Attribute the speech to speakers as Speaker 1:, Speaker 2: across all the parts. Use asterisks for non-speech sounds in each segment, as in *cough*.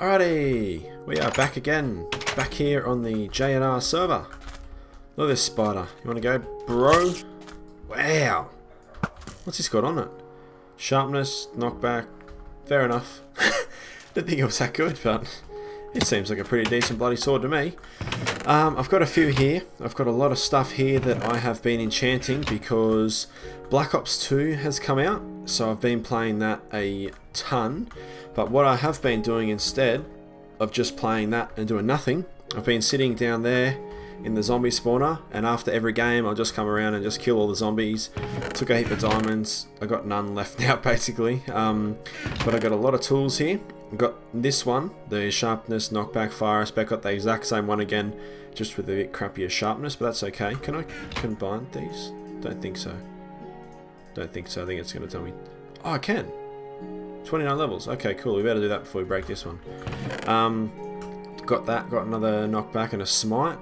Speaker 1: Alrighty, we are back again, back here on the JNR server. Look at this spider. You want to go, bro? Wow. What's this got on it? Sharpness, knockback. Fair enough. *laughs* Didn't think it was that good, but it seems like a pretty decent bloody sword to me. Um, I've got a few here. I've got a lot of stuff here that I have been enchanting because Black Ops 2 has come out. So I've been playing that a ton. But what I have been doing instead of just playing that and doing nothing, I've been sitting down there in the zombie spawner and after every game I'll just come around and just kill all the zombies. Took a heap of diamonds. I got none *laughs* left now basically. Um, but I got a lot of tools here. Got this one the sharpness knockback fire aspect got the exact same one again just with a bit crappier sharpness but that's okay. Can I combine these? Don't think so. Don't think so. I think it's gonna tell me. Oh I can 29 levels okay cool we better do that before we break this one um, got that got another knockback and a smite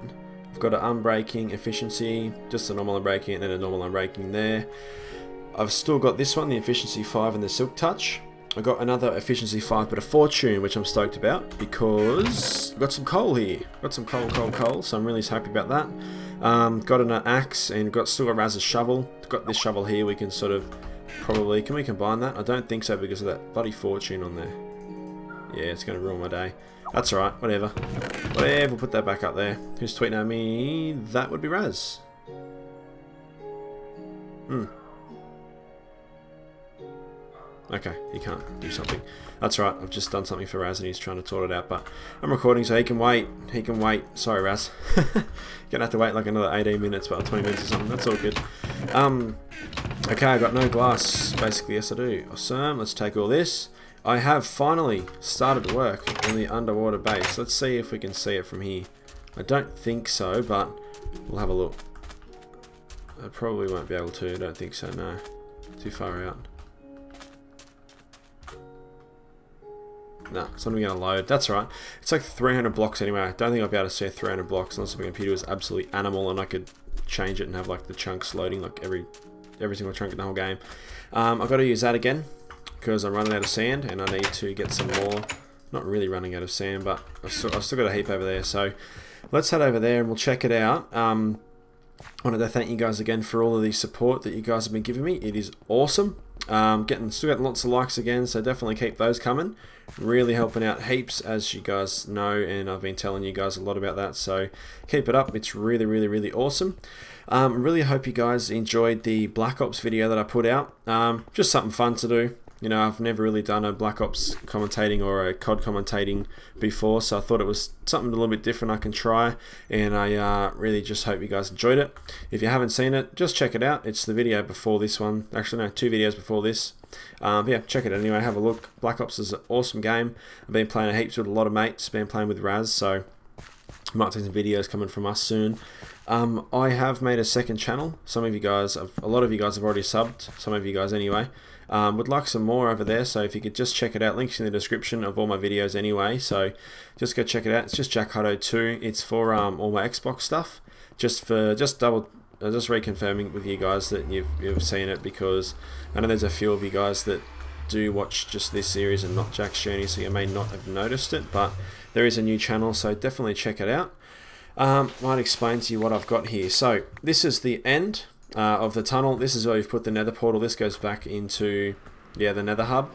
Speaker 1: I've got an unbreaking efficiency, just a normal unbreaking and then a normal unbreaking there. I've still got this one, the efficiency 5 and the silk touch. I got another efficiency 5 but a fortune which I'm stoked about because I've got some coal here. Got some coal, coal, coal, so I'm really happy about that. Um, got an axe and got still got Raz's shovel. Got this shovel here we can sort of probably, can we combine that? I don't think so because of that bloody fortune on there. Yeah, it's going to ruin my day. That's alright, whatever. Whatever, we'll put that back up there. Who's tweeting at me? That would be Raz. Hmm. Okay, he can't do something. That's right, I've just done something for Raz and he's trying to sort it out, but I'm recording so he can wait. He can wait. Sorry, Raz. *laughs* Gonna have to wait like another 18 minutes, about 20 minutes or something. That's all good. Um, okay, I've got no glass. Basically, yes I do. Oh, awesome, let's take all this. I have finally started work on the underwater base. Let's see if we can see it from here. I don't think so, but we'll have a look. I probably won't be able to, I don't think so, no. Too far out. No, it's not even going to load. That's right. It's like 300 blocks anyway. I don't think I'll be able to see 300 blocks unless my computer was absolutely animal and I could change it and have like the chunks loading like every every single chunk in the whole game. Um, I've got to use that again because I'm running out of sand and I need to get some more. Not really running out of sand, but I've still, I've still got a heap over there. So let's head over there and we'll check it out. Um, I wanted to thank you guys again for all of the support that you guys have been giving me. It is awesome. Um, getting still getting lots of likes again, so definitely keep those coming. Really helping out heaps, as you guys know, and I've been telling you guys a lot about that. So keep it up. It's really, really, really awesome. Um, really hope you guys enjoyed the Black Ops video that I put out. Um, just something fun to do. You know, I've never really done a Black Ops commentating or a COD commentating before, so I thought it was something a little bit different I can try, and I uh, really just hope you guys enjoyed it. If you haven't seen it, just check it out. It's the video before this one. Actually, no, two videos before this. Um, yeah, check it anyway. Have a look. Black Ops is an awesome game. I've been playing heaps with a lot of mates. Been playing with Raz, so might see some videos coming from us soon. Um, I have made a second channel. Some of you guys, have, a lot of you guys have already subbed. Some of you guys anyway. Um, would like some more over there, so if you could just check it out, links in the description of all my videos anyway, so just go check it out. It's just Jack Huddo 2. It's for um, all my Xbox stuff. Just for, just double, uh, just reconfirming with you guys that you've, you've seen it because I know there's a few of you guys that do watch just this series and not Jack's Journey, so you may not have noticed it, but there is a new channel, so definitely check it out. Um, might explain to you what I've got here. So this is the end uh, of the tunnel. This is where we've put the nether portal. This goes back into yeah the nether hub.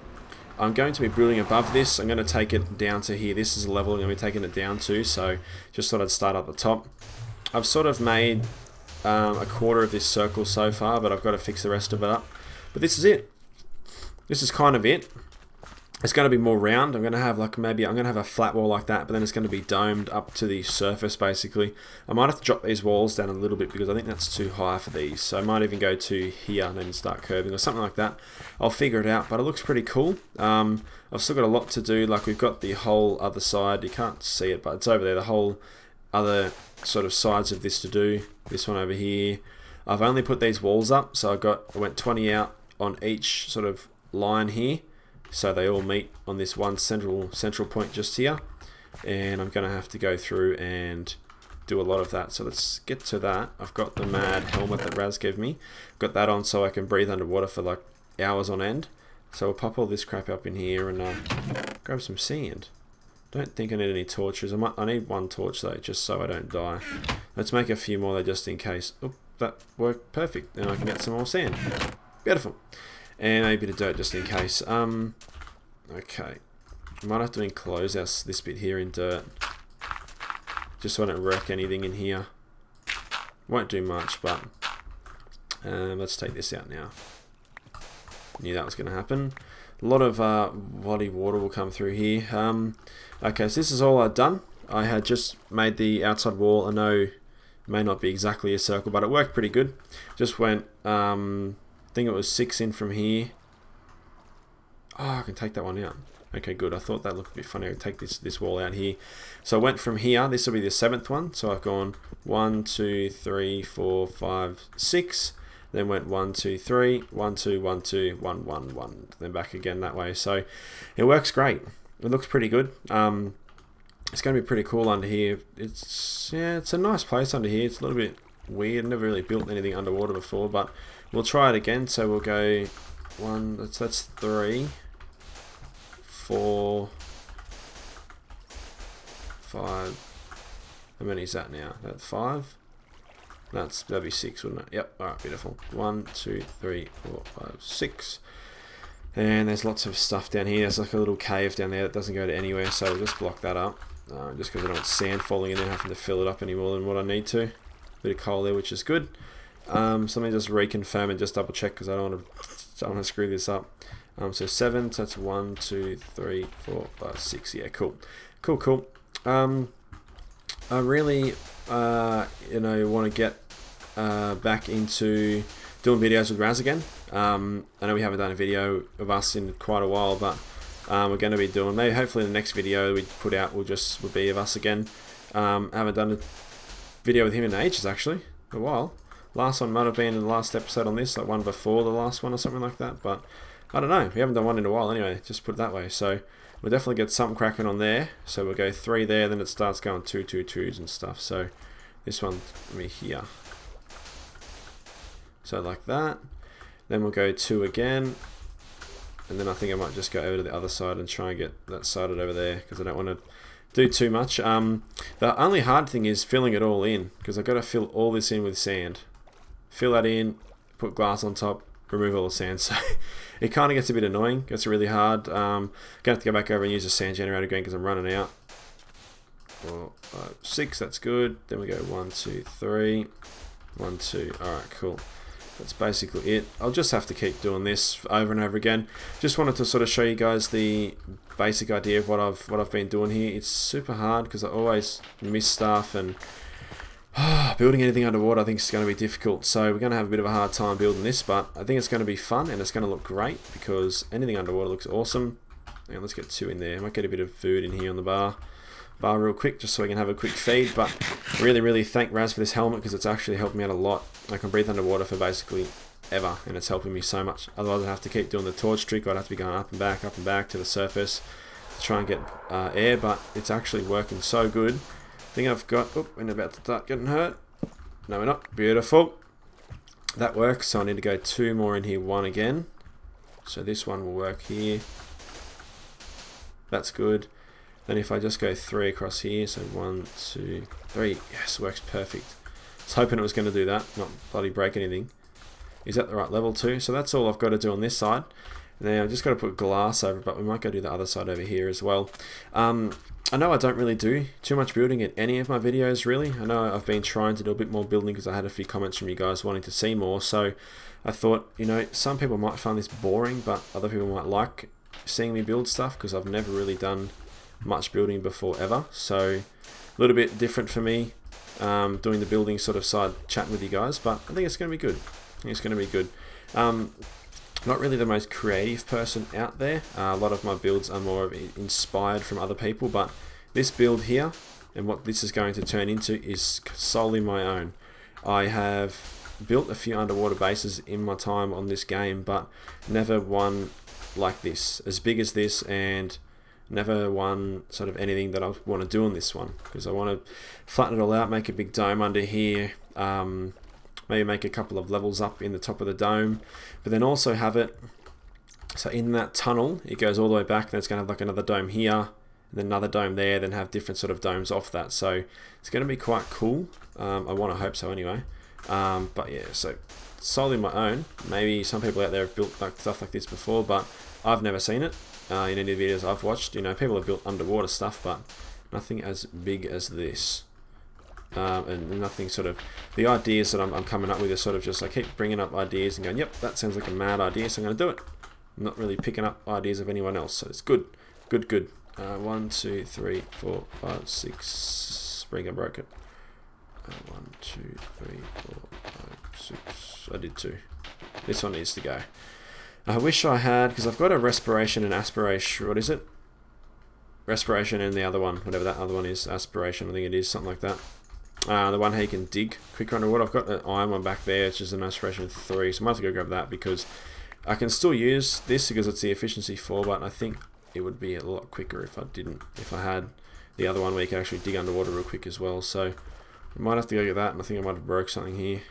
Speaker 1: I'm going to be building above this. I'm going to take it down to here. This is the level I'm going to be taking it down to. So just thought I'd start at the top. I've sort of made um, a quarter of this circle so far, but I've got to fix the rest of it up. But this is it. This is kind of it it's going to be more round. I'm going to have like maybe I'm going to have a flat wall like that, but then it's going to be domed up to the surface basically. I might have to drop these walls down a little bit because I think that's too high for these. So I might even go to here and then start curving or something like that. I'll figure it out, but it looks pretty cool. Um, I've still got a lot to do. Like we've got the whole other side. You can't see it, but it's over there. The whole other sort of sides of this to do. This one over here. I've only put these walls up, so I got I went 20 out on each sort of line here so they all meet on this one central central point just here and I'm gonna have to go through and do a lot of that so let's get to that I've got the mad helmet that Raz gave me got that on so I can breathe underwater for like hours on end so we'll pop all this crap up in here and uh, grab some sand Don't think I need any torches. I might. I need one torch though, just so I don't die. Let's make a few more though, just in case. Oh, that worked perfect. Then I can get some more sand. Beautiful. And a bit of dirt just in case. Um. Okay. Might have to enclose our, this bit here in dirt. Just so I don't wreck anything in here. Won't do much, but um, let's take this out now. Knew that was going to happen. A lot of uh, body water will come through here. Um, okay, so this is all I've done. I had just made the outside wall. I know may not be exactly a circle, but it worked pretty good. Just went, um, think it was six in from here. Oh, I can take that one out. Okay, good. I thought that looked a bit funny. I'd take this, this wall out here. So I went from here. This will be the seventh one. So I've gone one, two, three, four, five, six then went one, two, three, one, two, one, two, one, one, one, then back again that way. So it works great. It looks pretty good. Um, it's going to be pretty cool under here. It's yeah, it's a nice place under here. It's a little bit weird. Never really built anything underwater before, but we'll try it again. So we'll go one. That's that's three, four, five. How many is that now? That's five. That's that'd be six, wouldn't it? Yep. All right, beautiful. One, two, three, four, five, six. And there's lots of stuff down here. There's like a little cave down there that doesn't go to anywhere, so we'll just block that up. Uh, just because I don't want sand falling in there, having to fill it up any more than what I need to. Bit of coal there, which is good. Um, so let me just reconfirm and just double check because I don't want to, don't want to screw this up. Um, so seven, so that's one, two, three, four, five, six. Yeah, cool, cool, cool. Um, I really, uh, you know, want to get uh, back into doing videos with Raz again. Um, I know we haven't done a video of us in quite a while, but um, we're going to be doing maybe hopefully the next video we put out will just will be of us again. Um, I haven't done a video with him in ages actually, a while. Last one might have been the last episode on this, like one before the last one or something like that. But I don't know. We haven't done one in a while anyway. Just put it that way. So we'll definitely get something cracking on there. So we'll go three there, then it starts going two, two, twos and stuff. So this one, let me here. So like that. Then we'll go two again. And then I think I might just go over to the other side and try and get that sided over there because I don't want to do too much. Um, the only hard thing is filling it all in because I've got to fill all this in with sand. Fill that in, put glass on top, remove all the sand. *laughs* So it kind of gets a bit annoying. Gets really hard. Um, gonna have to go back over and use the sand generator again because I'm running out. Four, five, six. That's good. Then we go one, two, three, one, two. All right, cool that's basically it. I'll just have to keep doing this over and over again. Just wanted to sort of show you guys the basic idea of what I've what I've been doing here. It's super hard because I always miss stuff and *sighs* building anything underwater I think is going to be difficult. So we're going to have a bit of a hard time building this, but I think it's going to be fun and it's going to look great because anything underwater looks awesome. And let's get two in there. I might get a bit of food in here on the bar bar real quick just so we can have a quick feed but really really thank Raz for this helmet because it's actually helped me out a lot I can breathe underwater for basically ever and it's helping me so much otherwise I'd have to keep doing the torch trick I'd have to be going up and back up and back to the surface to try and get uh, air but it's actually working so good think I've got oh we're about to start getting hurt no we're not beautiful that works so I need to go two more in here one again so this one will work here that's good then if I just go three across here, so one, two, three, yes, works perfect. I was hoping it was going to do that, not bloody break anything. Is that the right level too? So that's all I've got to do on this side. Now I've just got to put glass over, but we might go do the other side over here as well. Um, I know I don't really do too much building in any of my videos really. I know I've been trying to do a bit more building because I had a few comments from you guys wanting to see more. So I thought, you know, some people might find this boring, but other people might like seeing me build stuff because I've never really done much building before ever. So a little bit different for me um, doing the building sort of side chatting with you guys, but I think it's going to be good. It's going to be good. Um, not really the most creative person out there. Uh, a lot of my builds are more of inspired from other people, but this build here and what this is going to turn into is solely my own. I have built a few underwater bases in my time on this game, but never one like this, as big as this and never one sort of anything that I want to do on this one because I want to flatten it all out, make a big dome under here, um, maybe make a couple of levels up in the top of the dome, but then also have it so in that tunnel it goes all the way back. Then it's going to have like another dome here, and then another dome there, then have different sort of domes off that. So it's going to be quite cool. Um, I want to hope so anyway. Um, but yeah, so solely my own. Maybe some people out there have built like stuff like this before, but I've never seen it uh, in any of the videos I've watched. You know, people have built underwater stuff, but nothing as big as this. Um, and nothing sort of the ideas that I'm, I'm, coming up with are sort of just like keep bringing up ideas and going, yep, that sounds like a mad idea, so I'm going to do it. I'm not really picking up ideas of anyone else, so it's good, good, good. Uh, one, two, three, four, five, six. Spring, I broke it. Uh, one, two, three, four, five, six. I did two. This one needs to go. I wish I had, because I've got a respiration and aspiration. What is it? Respiration and the other one, whatever that other one is. Aspiration, I think it is, something like that. Uh, the one how you can dig quicker underwater. I've got an iron one back there, which is an aspiration 3, so I might have to go grab that because I can still use this because it's the efficiency 4, but I think it would be a lot quicker if I didn't, if I had the other one where you can actually dig underwater real quick as well. So I might have to go get that, and I think I might have broke something here.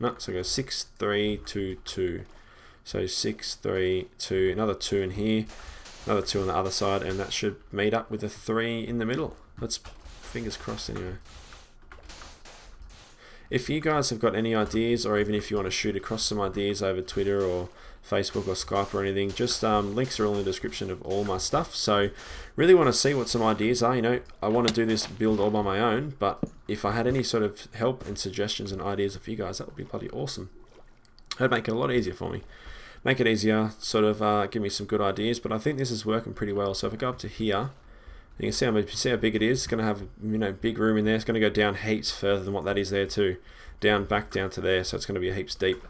Speaker 1: No, so I go 6, 3, 2, 2. So 6, 3, 2, another 2 in here, another 2 on the other side, and that should meet up with a 3 in the middle. Let's fingers crossed anyway. If you guys have got any ideas, or even if you want to shoot across some ideas over Twitter or Facebook or Skype or anything, just um, links are all in the description of all my stuff. So, really want to see what some ideas are. You know, I want to do this build all by my own, but if I had any sort of help and suggestions and ideas for you guys, that would be bloody awesome. That'd make it a lot easier for me. Make it easier, sort of uh, give me some good ideas, but I think this is working pretty well. So if I go up to here, you can see how, see how big it is. It's going to have you know big room in there. It's going to go down heaps further than what that is there too. Down, back down to there. So it's going to be heaps deep.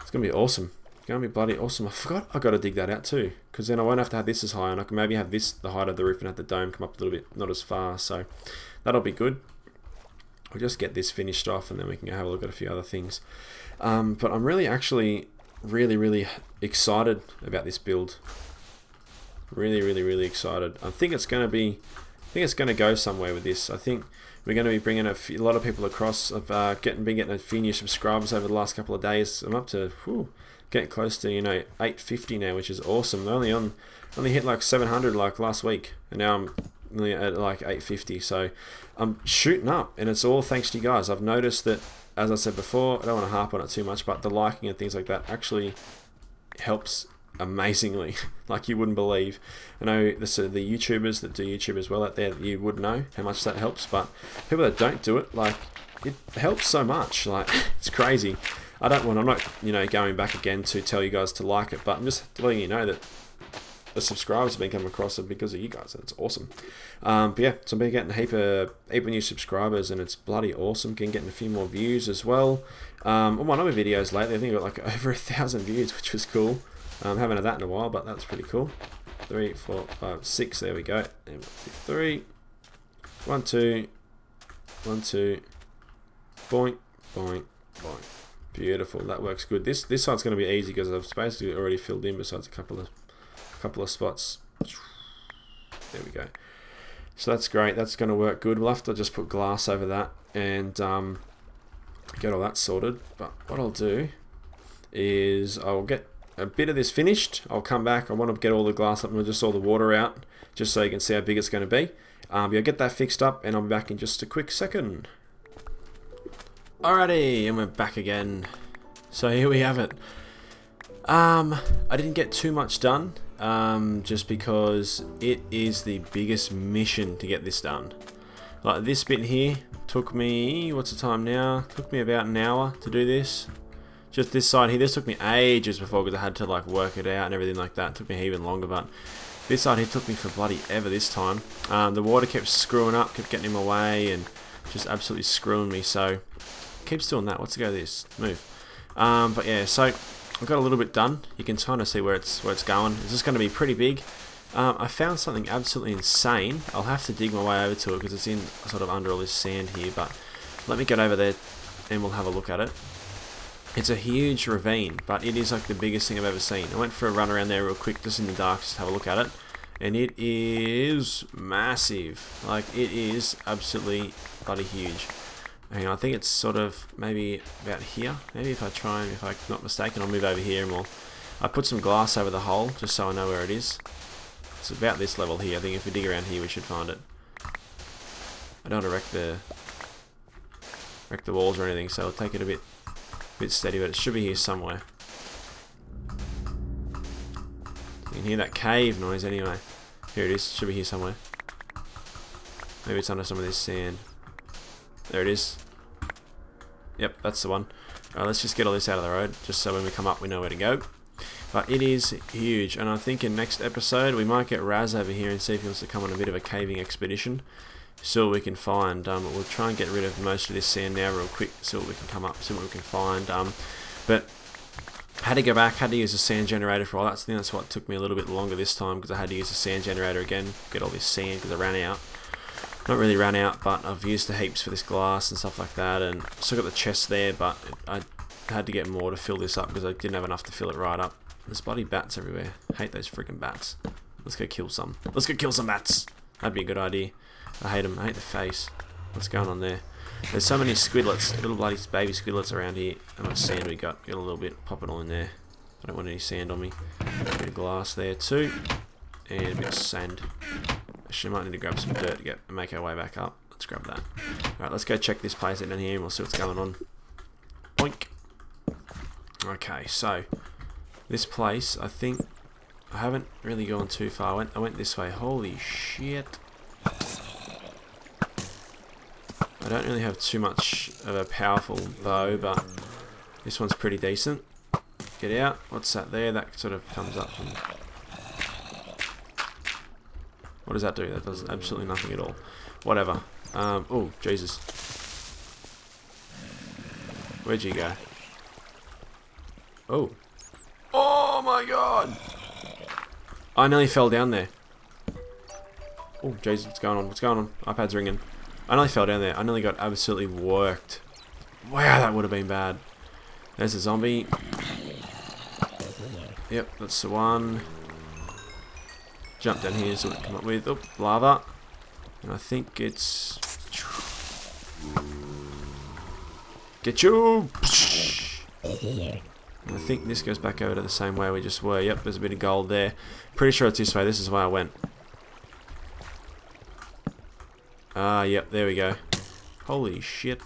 Speaker 1: It's going to be awesome. It's going to be bloody awesome. I forgot I got to dig that out too. Because then I won't have to have this as high. And I can maybe have this the height of the roof and have the dome come up a little bit, not as far. So that'll be good. We'll just get this finished off and then we can go have a look at a few other things. Um, but I'm really actually really, really excited about this build. Really, really, really excited. I think it's going to be, I think it's going to go somewhere with this. I think we're going to be bringing a, few, a lot of people across. I've uh, getting, been getting a few new subscribers over the last couple of days. I'm up to, whew, getting close to, you know, 850 now, which is awesome. I'm only on, only hit like 700 like last week. And now I'm at like 850. So I'm shooting up and it's all thanks to you guys. I've noticed that, as I said before, I don't want to harp on it too much, but the liking and things like that actually helps amazingly, *laughs* like you wouldn't believe. I know the, so the YouTubers that do YouTube as well out there, you would know how much that helps, but people that don't do it, like, it helps so much. Like, *laughs* it's crazy. I don't want, I'm not, you know, going back again to tell you guys to like it, but I'm just letting you know that the subscribers have been coming across it because of you guys. It's awesome. Um, but yeah, so I've been getting a heap of, heap of new subscribers and it's bloody awesome. Been getting a few more views as well. Um, on my other videos lately, I think I got like *laughs* over a thousand views, which was cool. Um, haven't had that in a while, but that's pretty cool. Three, four, five, six. There we go. Three, one, two, one, two. Boink. Beautiful. That works good. This this side's going to be easy because I've basically already filled in besides a couple of a couple of spots. There we go. So that's great. That's going to work good. We'll have to just put glass over that and um, get all that sorted. But what I'll do is I'll get a bit of this finished. I'll come back. I want to get all the glass up and just all the water out, just so you can see how big it's going to be. Um, yeah, get that fixed up, and I'll be back in just a quick second. Alrighty, and we're back again. So here we have it. Um, I didn't get too much done, um, just because it is the biggest mission to get this done. Like this bit here took me, what's the time now? Took me about an hour to do this just this side here, this took me ages before because I had to like work it out and everything like that. It took me even longer, but this side here took me for bloody ever this time. Um, the water kept screwing up, kept getting in my way and just absolutely screwing me. So keeps doing that. What's the go this? Move. Um, but yeah, so I've got a little bit done. You can kind of see where it's where it's going. It's just going to be pretty big. Um, I found something absolutely insane. I'll have to dig my way over to it because it's in sort of under all this sand here. But let me get over there and we'll have a look at it. It's a huge ravine, but it is like the biggest thing I've ever seen. I went for a run around there real quick, just in the dark, just have a look at it. And it is massive. Like, it is absolutely bloody huge. Hang on, I think it's sort of maybe about here. Maybe if I try and, if I'm not mistaken, I'll move over here and we'll... I put some glass over the hole, just so I know where it is. It's about this level here. I think if we dig around here, we should find it. I don't want to wreck the wreck the walls or anything, so I'll take it a bit bit steady, but it should be here somewhere. You can hear that cave noise anyway. Here it is. Should be here somewhere. Maybe it's under some of this sand. There it is. Yep, that's the one. Alright, let's just get all this out of the road, just so when we come up we know where to go. But it is huge, and I think in next episode we might get Raz over here and see if he wants to come on a bit of a caving expedition. See what we can find. Um, we'll try and get rid of most of this sand now real quick, see what we can come up, see what we can find. Um, but had to go back, had to use a sand generator for all that. So that's what took me a little bit longer this time because I had to use a sand generator again, get all this sand because I ran out. Not really ran out, but I've used the heaps for this glass and stuff like that, and still got the chest there, but I had to get more to fill this up because I didn't have enough to fill it right up. There's bloody bats everywhere. hate those freaking bats. Let's go kill some. Let's go kill some bats. That'd be a good idea. I hate them. I hate the face. What's going on there? There's so many squidlets, little bloody baby squidlets around here. How much sand we got? Get a little bit, pop it all in there. I don't want any sand on me. A bit of glass there too. And a bit of sand. Actually, might need to grab some dirt to get make our way back up. Let's grab that. Alright, let's go check this place down here and we'll see what's going on. Boink. Okay, so this place, I think I haven't really gone too far. I went, I went this way. Holy shit. I don't really have too much of a powerful bow, but this one's pretty decent. Get out. What's that there? That sort of comes up. what does that do? That does absolutely nothing at all. Whatever. Um, oh, Jesus. Where'd you go? Oh. Oh my god! I nearly fell down there. Oh, Jesus, what's going on? What's going on? iPad's ringing. I nearly fell down there. I nearly got absolutely worked. Wow, that would have been bad. There's a zombie. Yep, that's the one. Jump down here, what we come up with. Oh, lava. And I think it's... Get you! And I think this goes back over to the same way we just were. Yep, there's a bit of gold there. Pretty sure it's this way. This is where I went. Ah, yep, there we go. Holy shit.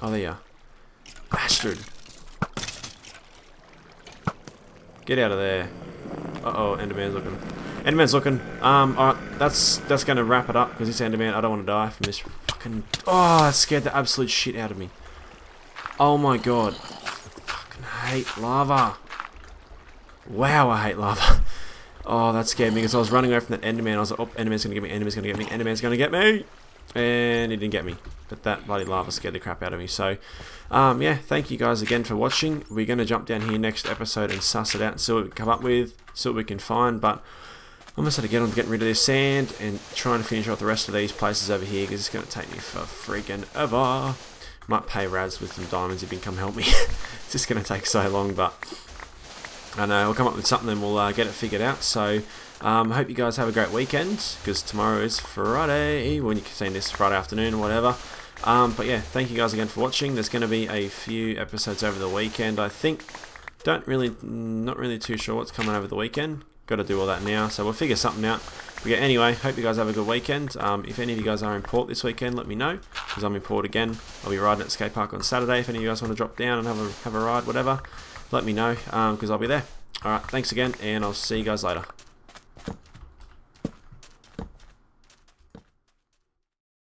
Speaker 1: Oh, there you are. Bastard. Get out of there. Uh-oh, Enderman's looking. Enderman's looking. Um, alright, that's that's gonna wrap it up, because this Enderman, I don't want to die from this fucking... Oh, that scared the absolute shit out of me. Oh my god. I fucking hate lava. Wow, I hate lava. Oh, that scared me because I was running away from that Enderman. I was like, oh, Enderman's gonna get me, Enderman's gonna get me, Enderman's gonna get me! And he didn't get me. But that bloody lava scared the crap out of me. So, um, yeah, thank you guys again for watching. We're gonna jump down here next episode and suss it out and see what we come up with, see what we can find. But I'm gonna to get on to getting rid of this sand and trying to finish off the rest of these places over here because it's gonna take me for freaking ever. Might pay Raz with some diamonds if he can come help me. *laughs* it's just gonna take so long, but and uh, we'll come up with something and we'll uh, get it figured out. So um, I hope you guys have a great weekend because tomorrow is Friday when you're seeing this Friday afternoon or whatever. Um, but yeah, thank you guys again for watching. There's going to be a few episodes over the weekend. I think don't really, not really too sure what's coming over the weekend. Got to do all that now, so we'll figure something out. But yeah, anyway, hope you guys have a good weekend. Um, if any of you guys are in port this weekend, let me know because I'm in port again. I'll be riding at skate park on Saturday. If any of you guys want to drop down and have a have a ride, whatever let me know because um, I'll be there. Alright, thanks again, and I'll see you guys later.